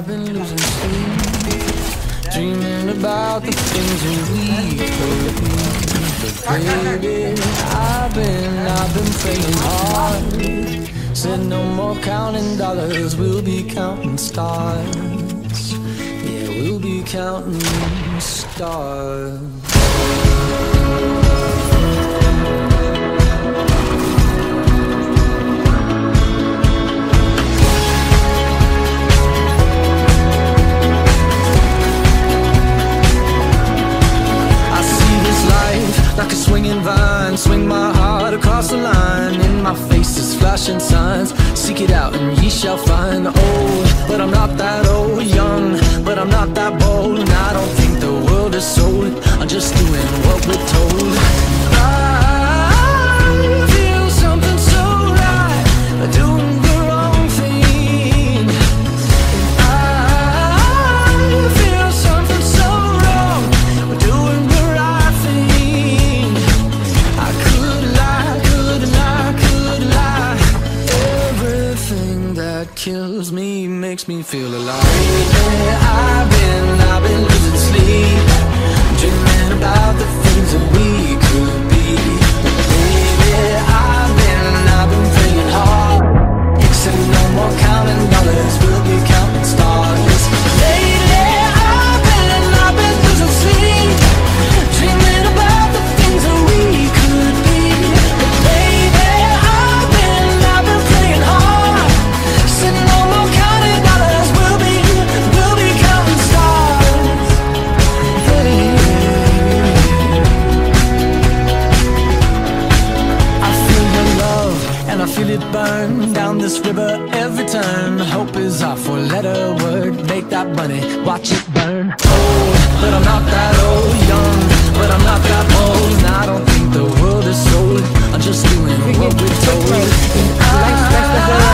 I've been losing sleep, dreaming about the things that we could be. Baby, I've been, I've been praying hard. Said no more counting dollars, we'll be counting stars. Yeah, we'll be counting stars. Heart across the line. In my face is flashing signs. Seek it out and ye shall find. Old, but I'm not that old. Young, but I'm not that bold. That me makes me feel alive. Lately, I've been, I've been it burn down this river every turn. Hope is our four letter word. Make that money, watch it burn. Old, but I'm not that old. Young, but I'm not that old. And I don't think the world is sold. I'm just doing what we're told. And I